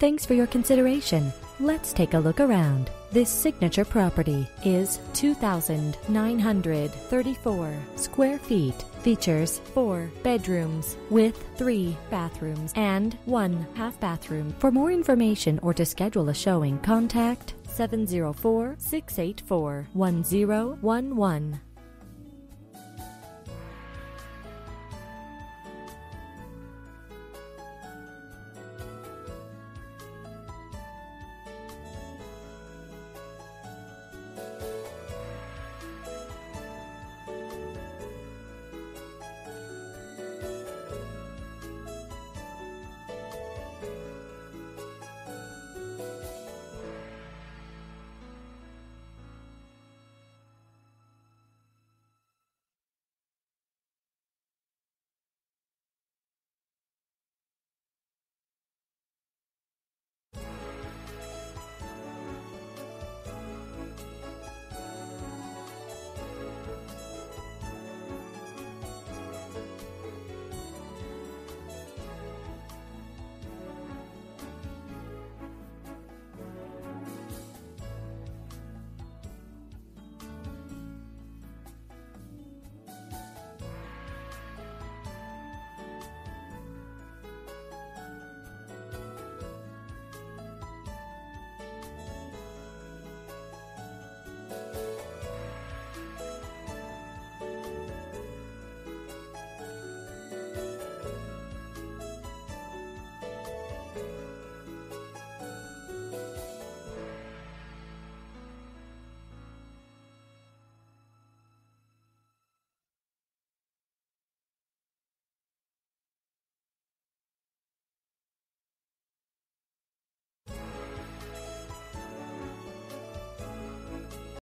Thanks for your consideration. Let's take a look around. This signature property is 2,934 square feet. Features four bedrooms with three bathrooms and one half bathroom. For more information or to schedule a showing, contact 704 684 1011.